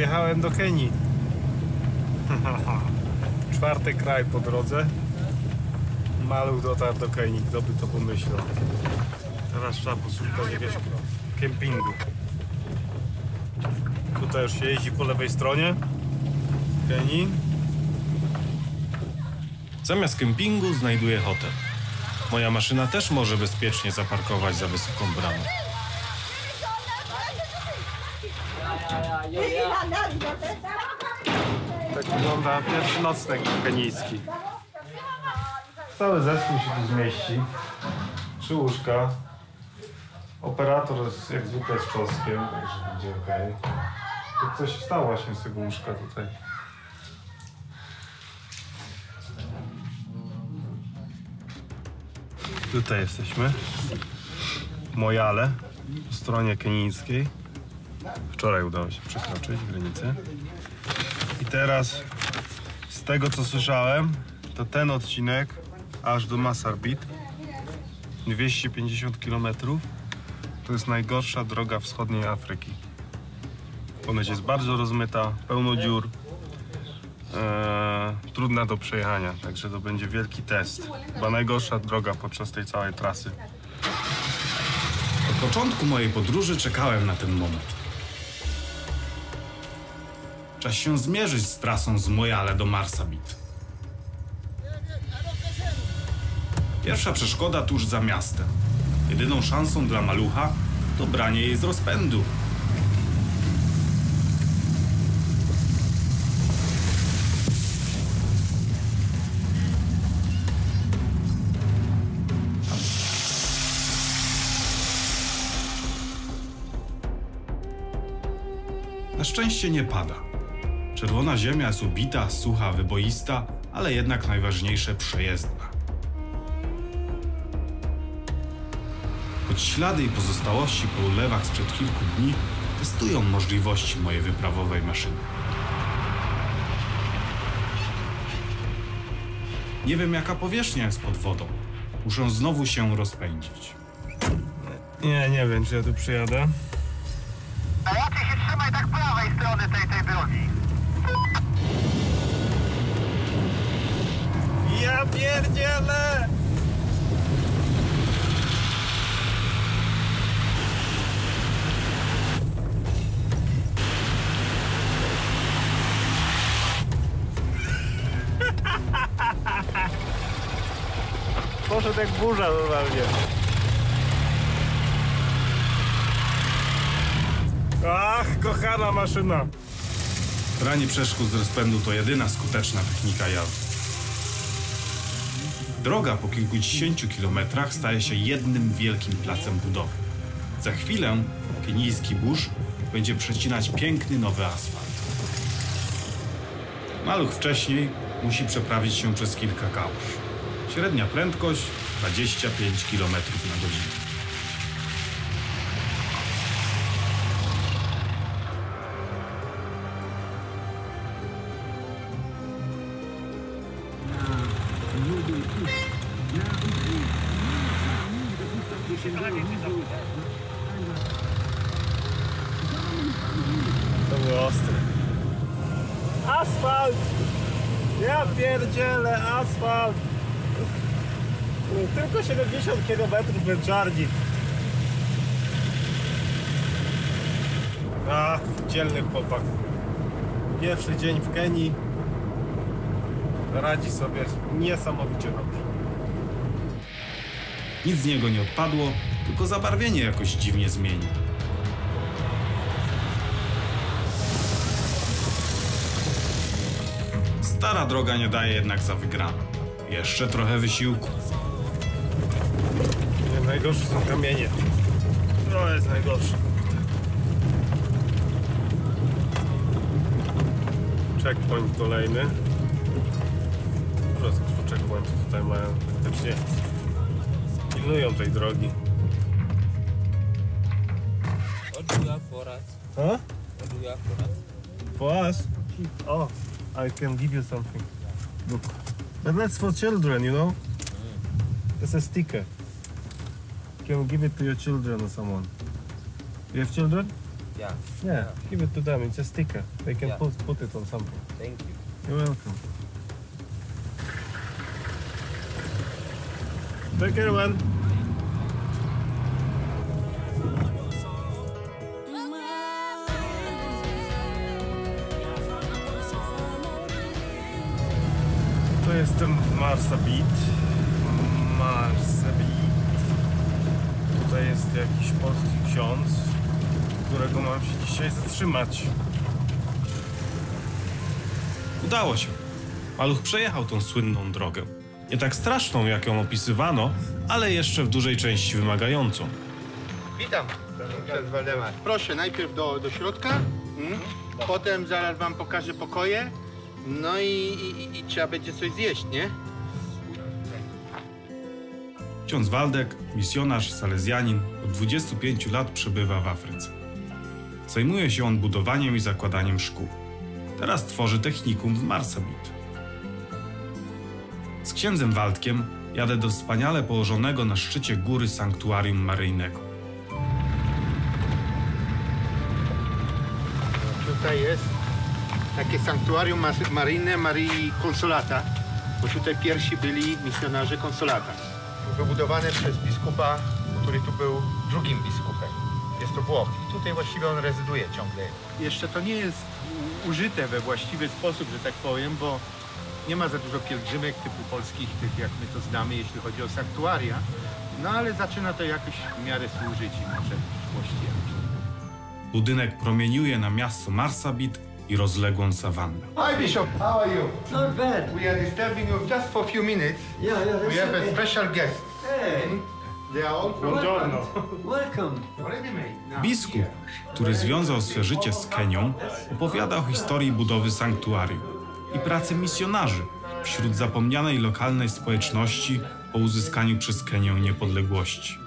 wjechałem do Kenii. Czwarty kraj po drodze. Maluch dotarł do Kenii, kto by to pomyślał. Teraz trzeba posłuchać jakiegoś kempingu. Tutaj już się jeździ po lewej stronie Kenii. Zamiast kempingu znajduję hotel. Moja maszyna też może bezpiecznie zaparkować za wysoką bramą. Tak wygląda pierwszy nocleg kenijski. Cały zespół się tu zmieści. Trzy łóżka. Operator jest jak zwykle z czosnkiem, także będzie ok. Tu coś wstało właśnie z tego łóżka tutaj. Tutaj jesteśmy. Mojale, po stronie kenijskiej. Wczoraj udało się przekroczyć granicę. I teraz, tego co słyszałem, to ten odcinek aż do Masarbit, 250 km, to jest najgorsza droga wschodniej Afryki. Ponoć jest bardzo rozmyta, pełno dziur, e, trudna do przejechania, także to będzie wielki test. Chyba najgorsza droga podczas tej całej trasy. Od początku mojej podróży czekałem na ten moment. Czas się zmierzyć z trasą z Mojale do Marsabit. Pierwsza przeszkoda tuż za miastem. Jedyną szansą dla malucha to branie jej z rozpędu. Na szczęście nie pada. Czerwona ziemia jest ubita, sucha, wyboista, ale jednak najważniejsze przejezdna. Choć ślady i pozostałości po ulewach sprzed kilku dni testują możliwości mojej wyprawowej maszyny. Nie wiem jaka powierzchnia jest pod wodą. Muszę znowu się rozpędzić. Nie, nie wiem czy ja tu przyjadę. A raczej się trzymaj tak prawej strony tej, tej drogi. Ja pierdzielę! Poszedł jak burza normalnie. Ach, kochana maszyna. Branie przeszkód z rozpędu to jedyna skuteczna technika jazdy. Droga po kilkudziesięciu kilometrach staje się jednym wielkim placem budowy. Za chwilę kenijski burz będzie przecinać piękny nowy asfalt. Maluch wcześniej musi przeprawić się przez kilka kałuż. Średnia prędkość 25 km na godzinę. Tylko 70 km męczarni. Ach, dzielny chłopak. Pierwszy dzień w Kenii. Radzi sobie niesamowicie dobrze. Nic z niego nie odpadło, tylko zabarwienie jakoś dziwnie zmienił. Stara droga nie daje jednak za wygraną. Jeszcze trochę wysiłku. Nie, najgorsze są kamienie. To jest najgorsze. Checkpoint kolejny. Dużo tych checkpointów tutaj mają. Faktycznie pilnują tej drogi. What do you have for us? Huh? What do you have for us? For us? Oh, I can give you something. Look. But that's for children, you know? It's a sticker. You can give it to your children or someone. You have children? Yeah. Yeah, give it to them. It's a sticker. They can Yeah. put, put it on something. Thank you. You're welcome. Take care, man. Marsabit. Marsabit. Tutaj jest jakiś polski ksiądz, którego mam się dzisiaj zatrzymać. Udało się. Maluch przejechał tą słynną drogę. Nie tak straszną, jak ją opisywano, ale jeszcze w dużej części wymagającą. Witam. Ksiądz Waldemar. Proszę, najpierw do, do środka, mm? potem zaraz wam pokażę pokoje, no i, i, i trzeba będzie coś zjeść, nie? Ksiądz Waldek, misjonarz salezjanin, od 25 lat przebywa w Afryce. Zajmuje się on budowaniem i zakładaniem szkół. Teraz tworzy technikum w Marsabit. Z księdzem Waldkiem jadę do wspaniale położonego na szczycie góry sanktuarium maryjnego. Tutaj jest takie sanktuarium maryjne Marii Consolata, bo tutaj pierwsi byli misjonarze Consolata. Wybudowane przez biskupa, który tu był drugim biskupem. Jest to Włoch. I tutaj właściwie on rezyduje ciągle. Jeszcze to nie jest użyte we właściwy sposób, że tak powiem, bo nie ma za dużo pielgrzymek typu polskich, tych jak my to znamy, jeśli chodzi o sanktuaria. No ale zaczyna to jakoś w miarę służyć i może w przyszłości. Budynek promieniuje na miasto Marsabit i rozległą sawannę. Hi Bishop, how are you? Not bad. We are disturbing you just for a few minutes. Yeah, yeah, We have a special guest. Hey, They are all from Buongiorno. Biskup, który związał swe życie z Kenią, opowiada o historii budowy sanktuarium i pracy misjonarzy wśród zapomnianej lokalnej społeczności po uzyskaniu przez Kenię niepodległości.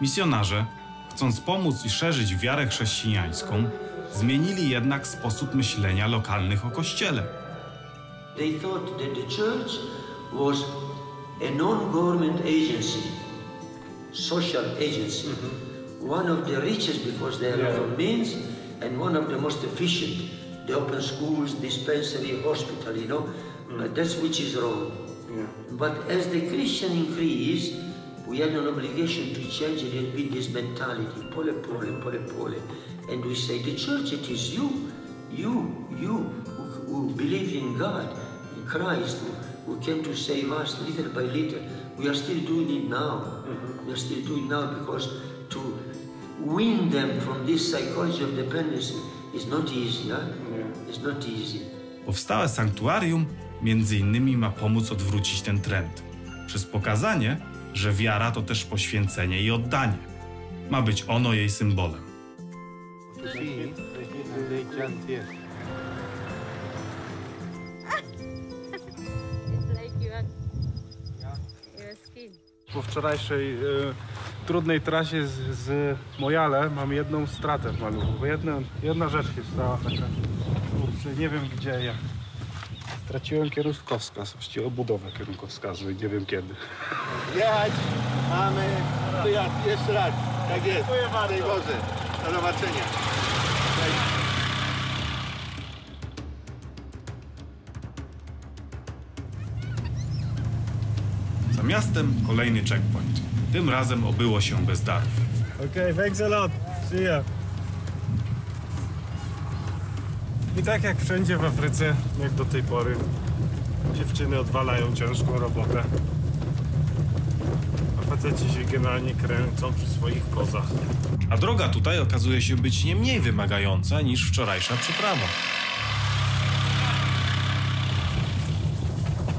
Misjonarze, chcąc pomóc i szerzyć wiarę chrześcijańską, zmienili jednak sposób myślenia lokalnych o Kościele. They thought that the church was a non-government agency, social agency, one of the richest because they are of means and one of the most efficient. They open schools, dispensary, hospital, you know. But that's which is wrong. But as the Christian increased, we had an obligation to change a little bit this mentality, pole, pole, pole, pole. And we say, the church, it is you, you, you who, who believe in God, in Christ, who, who came to save us little by little. We are still doing it now. We are still doing it now because to win them from this psychology of dependency is not easy. Huh? It's not easy. Powstałe sanktuarium między innymi ma pomóc odwrócić ten trend przez pokazanie, że wiara to też poświęcenie i oddanie. Ma być ono jej symbolem. See, they your skin. Po wczorajszej e, trudnej trasie z, z Mojale mam jedną stratę w maluchu, bo jedna, jedna rzecz się stała taka, kurczę, nie wiem gdzie ja. Straciłem kierunkowskaz, właściwie obudowę kierunkowskazu i nie wiem kiedy. Jechać mamy wyjazd jeszcze raz. Tak jest. Dziękuję bardzo. Boże. Do zobaczenia. Za miastem kolejny checkpoint. Tym razem obyło się bez darów. Okej, okay, thanks a lot. See ya. I tak jak wszędzie w Afryce, jak do tej pory, dziewczyny odwalają ciężką robotę. Faceci się generalnie kręcą przy swoich kozach. A droga tutaj okazuje się być nie mniej wymagająca niż wczorajsza przeprawa.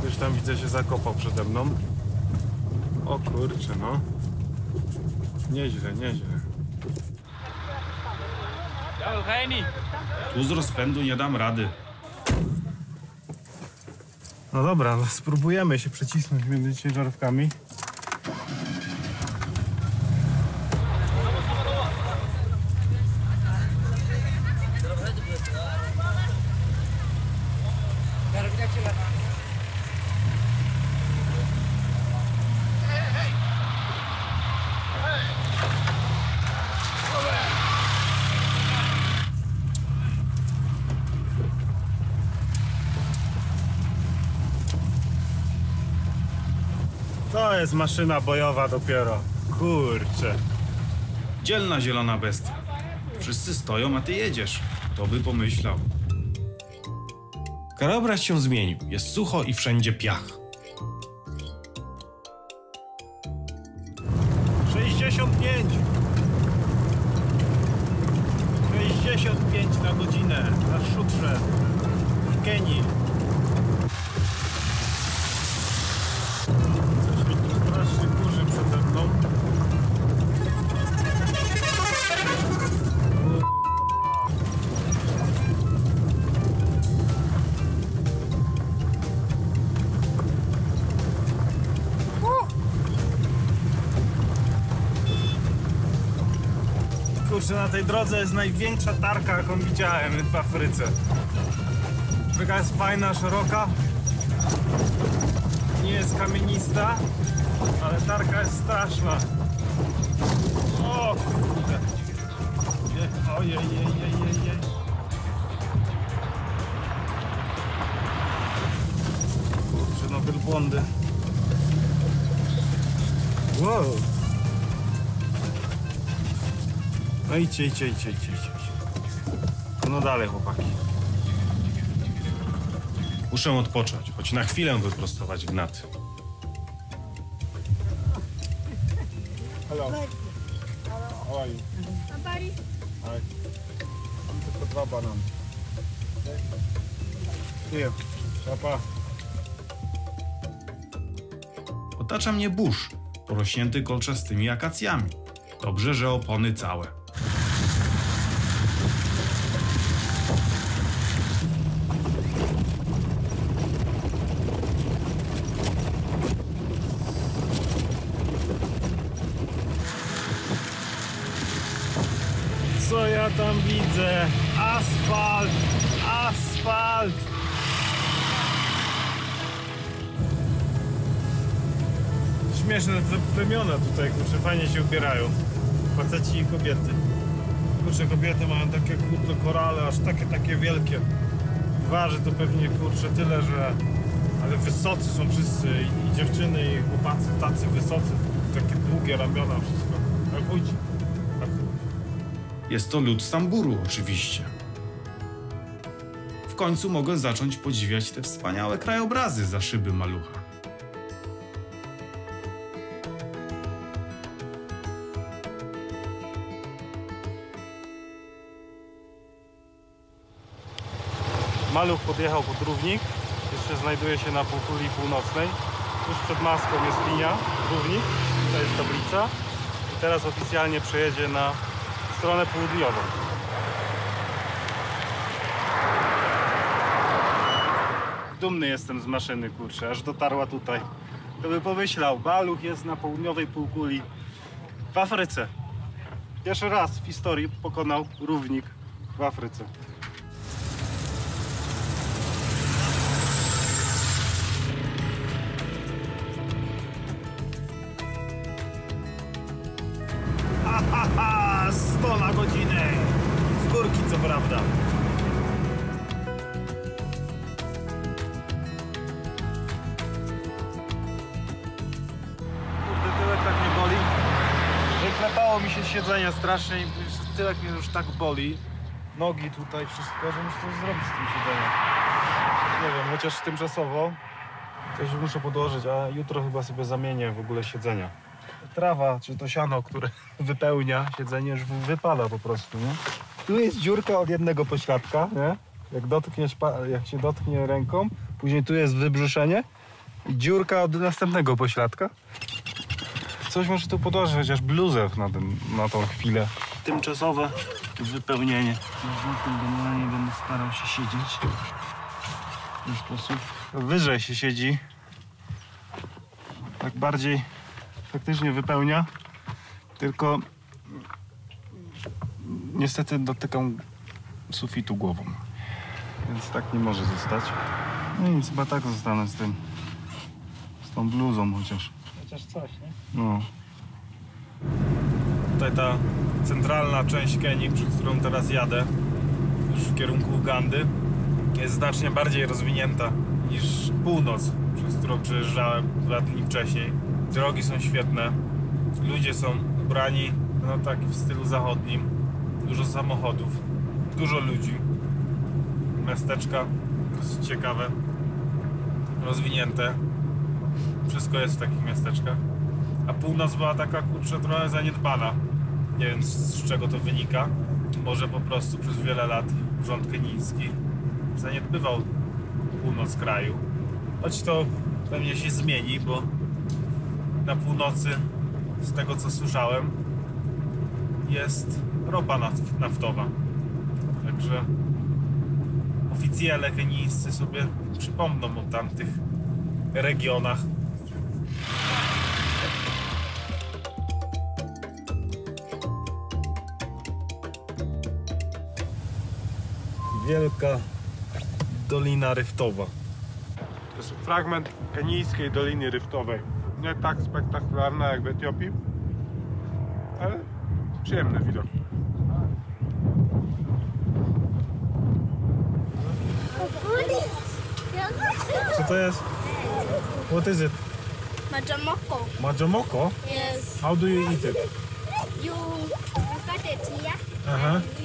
Już tam widzę się zakopał przede mną. O kurczę, no. Nieźle, nieźle. Tu z rozpędu nie dam rady. No dobra, no spróbujemy się przecisnąć między ciężarówkami. Jest maszyna bojowa dopiero. Kurczę. Dzielna zielona bestia. Wszyscy stoją, a ty jedziesz. Kto by pomyślał? Krajobraz się zmienił. Jest sucho i wszędzie piach. 65. 65 na godzinę na szutrze w Kenii. Na tej drodze jest największa tarka, jaką widziałem w Afryce. Taka jest fajna, szeroka. Nie jest kamienista, ale tarka jest straszna. O kurde. Je- Ojej, jej, jej, jej, jej. Kurczę, no wielbłądy. Wow. No idźcie, idźcie, idźcie, idźcie, idźcie. No dalej, chłopaki. Muszę odpocząć, choć na chwilę wyprostować gnaty. Hello. How are you? Hi. Mam tylko dwa banany. Here. Papa. Otacza mnie burz, porośnięty kolczastymi akacjami. Dobrze, że opony całe. Tam widzę? Asfalt! Asfalt! Śmieszne te plemiona tutaj, kurczę, fajnie się ubierają. Faceci i kobiety. Kurczę, kobiety mają takie kurde korale, aż takie, takie wielkie. Waży to pewnie, kurczę, tyle, że... Ale wysocy są wszyscy, i, dziewczyny, i chłopacy, tacy wysocy. Takie długie ramiona, wszystko. Tak chodź. Jest to lud Stamburu, oczywiście. W końcu mogę zacząć podziwiać te wspaniałe krajobrazy za szyby malucha. Maluch podjechał pod równik, jeszcze znajduje się na półkuli północnej. Tuż przed maską jest linia, równik, tutaj jest tablica. I teraz oficjalnie przejedzie na stronę południową. Dumny jestem z maszyny, kurczę, aż dotarła tutaj. Kto by pomyślał, Maluch jest na południowej półkuli w Afryce. Pierwszy raz w historii pokonał równik w Afryce. Siedzenia strasznie i tyłek mnie już tak boli. Nogi tutaj, wszystko, że muszę coś zrobić z tym siedzeniem. Nie wiem, chociaż tymczasowo coś muszę podłożyć, a jutro chyba sobie zamienię w ogóle siedzenia trawa, czy to siano, które wypełnia siedzenie, już wy- wypada po prostu, nie? Tu jest dziurka od jednego pośladka, nie? Jak dotkniesz, jak się dotknie ręką, później tu jest wybrzuszenie i dziurka od następnego pośladka. Coś może tu podłożyć, chociaż bluzę na, ten, na tą chwilę. Tymczasowe wypełnienie. Na tym generalnie będę starał się siedzieć w ten sposób. Wyżej się siedzi. Tak bardziej faktycznie wypełnia, tylko niestety dotykam sufitu głową, więc tak nie może zostać. No nic, chyba tak zostanę z tym, z tą bluzą chociaż. Chociaż coś, nie? No. Tutaj ta centralna część Kenii, przez którą teraz jadę, już w kierunku Ugandy, jest znacznie bardziej rozwinięta niż północ, przez którą przejeżdżałem dwa dni wcześniej. Drogi są świetne. Ludzie są ubrani no tak w stylu zachodnim. Dużo samochodów, dużo ludzi. Miasteczka dosyć ciekawe, rozwinięte. Wszystko jest w takich miasteczkach. A północ była taka kurczę trochę zaniedbana. Nie wiem z, czego to wynika. Może po prostu przez wiele lat rząd kenijski zaniedbywał północ kraju. Choć to pewnie się zmieni, bo na północy, z tego co słyszałem, jest ropa naft- naftowa. Także oficjele kenijscy sobie przypomną o tamtych regionach. Wielka Dolina Ryftowa. To jest fragment kenijskiej Doliny Ryftowej. Nie tak spektakularna jak w Etiopii, ale przyjemny widok. Co to jest? What is it? Majamoko. Majamoko? Yes. How do you eat it? You, you cut it here and eat.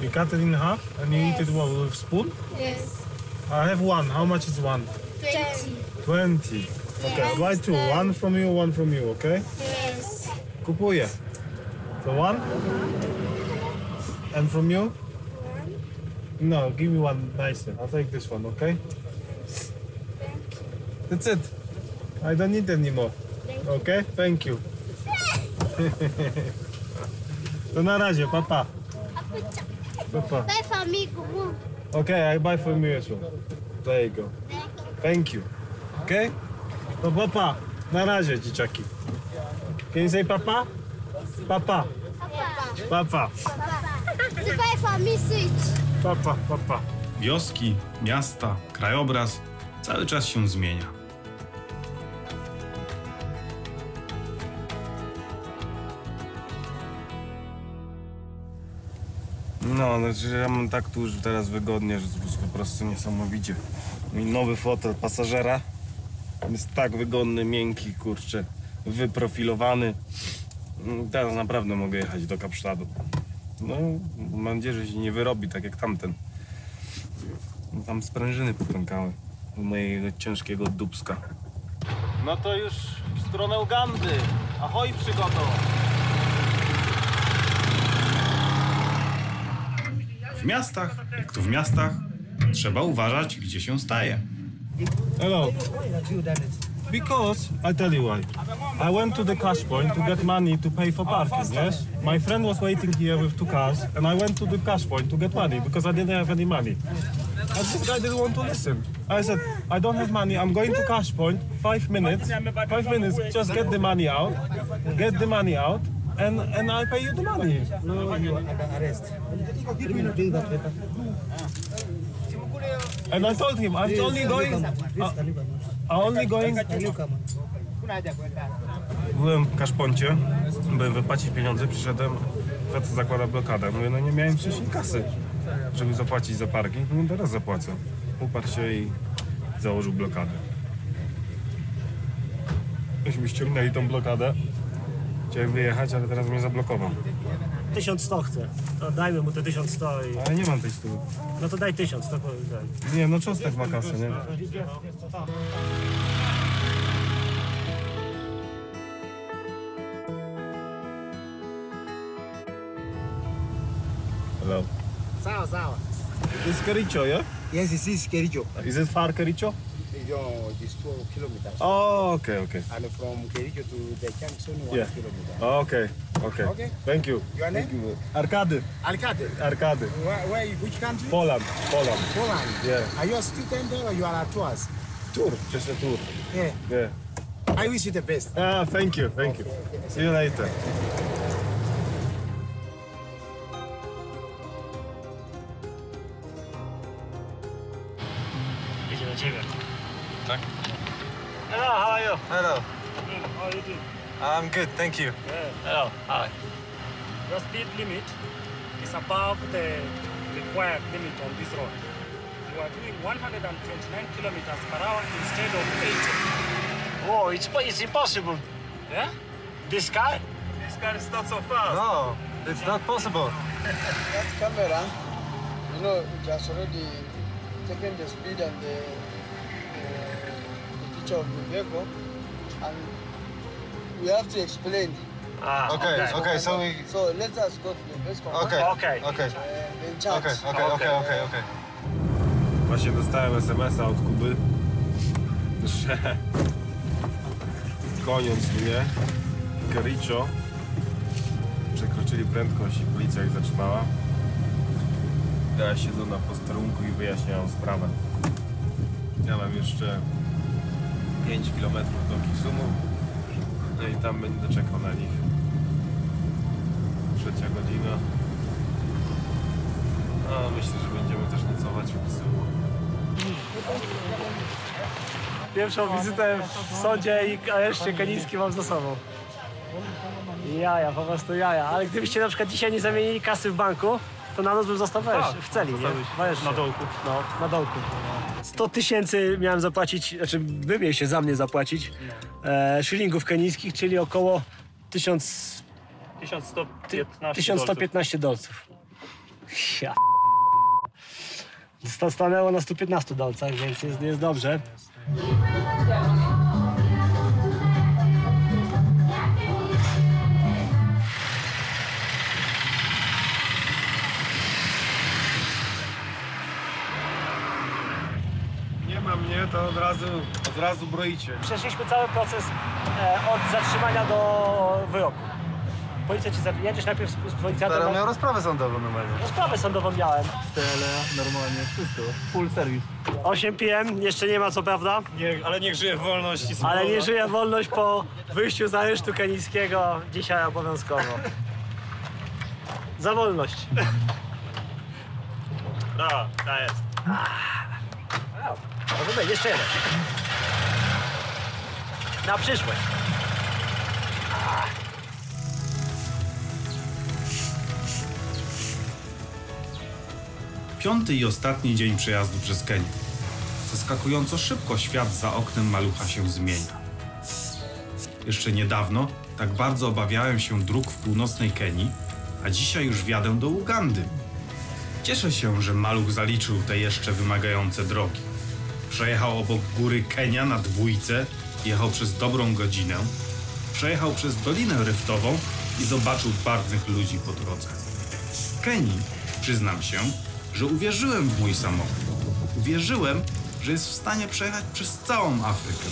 You cut it in half and you eat it what, with spoon? Yes. I have one. How much is one? Twenty. 20. Okay, buy two. One from you, one from you, okay? Yes. Kupuję. So one? And from you? One. No, give me one nicer. I'll take this one, okay? That's it. I don't need any more. Okay? Thank you. to na razie, papa. Papa. Buy for me, Gugu. Okay, I buy for you as well. There you go. Thank you. Okay? To papa. Na razie, dzieciaki. Can you say papa? Papa. Papa. Papa. You buy for me sweet. Papa, papa. Wioski, miasta, krajobraz cały czas się zmienia. No, znaczy ja mam tak tu już teraz wygodnie, że to jest po prostu niesamowicie. Mój nowy fotel pasażera jest tak wygodny, miękki, kurczę, wyprofilowany. Mm, Teraz naprawdę mogę jechać do Kapsztadu. No, mam nadzieję, że się nie wyrobi tak jak tamten. Tam sprężyny popękały u mojego ciężkiego dubska. No to już w stronę Ugandy. Ahoj przygodą! W miastach, jak to w miastach, trzeba uważać, gdzie się staje. Hello. Because I tell you why. I went to the cash point to get money to pay for parking. Yes, my friend was waiting here with two cars, and I went to the cash point to get money because I didn't have any money. And this guy didn't want to listen. I said, I don't have money. I'm going to cash point. Five minutes. Five minutes. Just get the money out. Get the money out. And, and I pay you the money. No, you are under arrest. That. And I told him, I'm only going, I'm only going Byłem w kaszponcie, byłem wypłacić pieniądze, przyszedłem, facet zakłada blokadę. Mówię, no nie miałem wcześniej kasy, żeby zapłacić za parking, no teraz zapłacę. Uparł się i założył blokadę. Myśmy ściągnęli tą blokadę. Chciałem wyjechać, ale teraz mnie zablokował. 1100 chce. To dajmy mu te 1100 i... Ale nie mam tej stówy. No to daj 1000, to powiedz, daj. Nie, no Czosnek ma kasę, nie? Hello. Sawa sawa. This is Kericho, yeah? Yes, this is Kericho. Is it far Kericho? Know, it's 12 kilometers. Oh, okay, okay. And from Kericho to the junction, one Yeah. kilometer. Okay, okay. Okay. Thank you. Your name? Thank you. Arkady, Alcate. Arkady. Where, where you, which country? Poland, Poland. Poland. Yeah. Are you a student there or you are a tourist? Tour, just a tour. Yeah. Yeah. I wish you the best. Ah, thank you, thank you. See you later. I'm good, thank you. Yeah. Hello, hi. Your speed limit is above the required limit on this road. You are doing 129 kilometers per hour instead of 80. Oh, it's, it's impossible. Yeah? This car? This car is not so fast. No, it's not possible. That camera, you know, it has already taken the speed and the, the, the picture of the vehicle, and we have to explain. Ah, Okay, okay, so we... So let us go to the base command. Okay, Okay. okay. Uh, charge. Okej, okej, okej, okej, okej. Właśnie dostałem SMS-a od Kuby, że goniąc mnie, Kericho przekroczyli prędkość i policja ich zatrzymała. Ja siedzę na posterunku i wyjaśniają sprawę. Ja mam jeszcze 5 km do Kisumu, no i tam będę czekał na nich. Trzecia godzina. No, myślę, że będziemy też nocować w Kisumu. Pierwszą wizytę w sądzie i areszcie kenijskim mam za sobą. Jaja, po prostu jaja. Ale gdybyście na przykład dzisiaj nie zamienili kasy w banku, to na noc bym został w, aresz- w celi, nie? W. Na dołku. No, na dołku. 100 tysięcy miałem zapłacić, znaczy wy mieliście za mnie zapłacić, e, szylingów kenijskich, czyli około 1000, 1115 1115 dolców. Ja. Stanęło na 115 dolcach, więc jest, jest dobrze. To od razu, od razu broicie. Przeszliśmy cały proces e, od zatrzymania do wyroku. Policja ci zatrzyma. Jedziesz najpierw z, z policjantem. Teraz na- miał rozprawę sądową numerze. No, sprawę sądową miałem. Tele, normalnie, wszystko. Full service. 8 PM, jeszcze nie ma co prawda, Nie, ale niech żyje wolność i ale nie żyje wolność po wyjściu z aresztu kenijskiego dzisiaj obowiązkowo. Za wolność. A, ta jest. Być, jeszcze jeden. Na przyszłość. Piąty i ostatni dzień przejazdu przez Kenię. Zaskakująco szybko świat za oknem malucha się zmienia. Jeszcze niedawno tak bardzo obawiałem się dróg w północnej Kenii, a dzisiaj już wjadę do Ugandy. Cieszę się, że maluch zaliczył te jeszcze wymagające drogi. Przejechał obok góry Kenia na dwójce, jechał przez dobrą godzinę, przejechał przez Dolinę Ryftową i zobaczył barwnych ludzi po drodze. W Kenii, przyznam się, że uwierzyłem w mój samochód. Uwierzyłem, że jest w stanie przejechać przez całą Afrykę.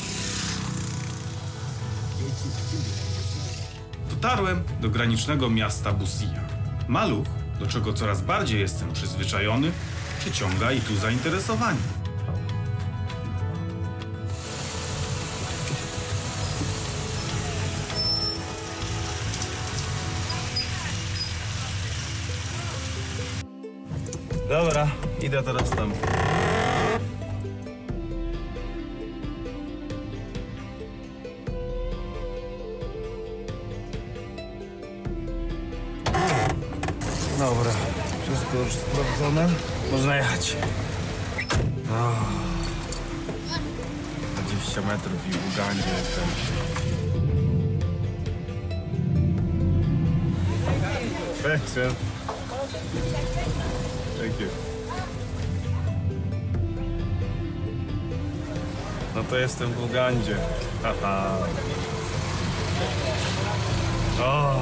Dotarłem do granicznego miasta Busia. Maluch, do czego coraz bardziej jestem przyzwyczajony, przyciąga i tu zainteresowanie. Dobra, idę teraz tam. Dobra, wszystko już sprawdzone. Można jechać. O, 20 metrów i w Ugandzie jestem. Man. Thank you. No to jestem w Ugandzie. Haha. O,